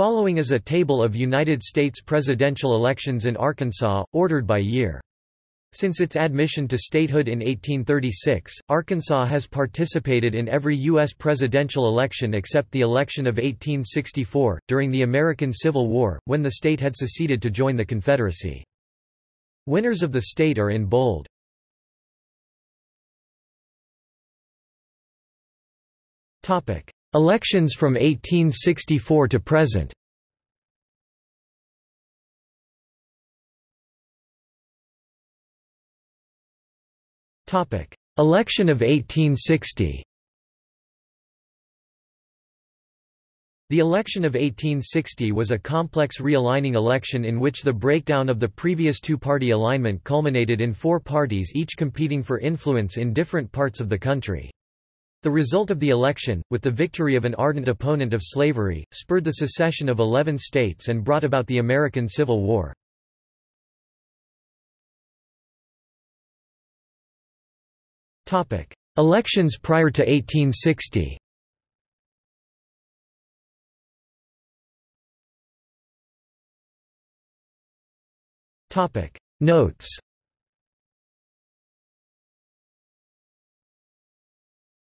Following is a table of United States presidential elections in Arkansas, ordered by year. Since its admission to statehood in 1836, Arkansas has participated in every U.S. presidential election except the election of 1864, during the American Civil War, when the state had seceded to join the Confederacy. Winners of the state are in bold. Elections from 1864 to present. Election of 1860 The election of 1860 was a complex realigning election in which the breakdown of the previous two-party alignment culminated in four parties each competing for influence in different parts of the country. The result of the election, with the victory of an ardent opponent of slavery, spurred the secession of 11 states and brought about the American Civil War. Elections prior to 1860 Notes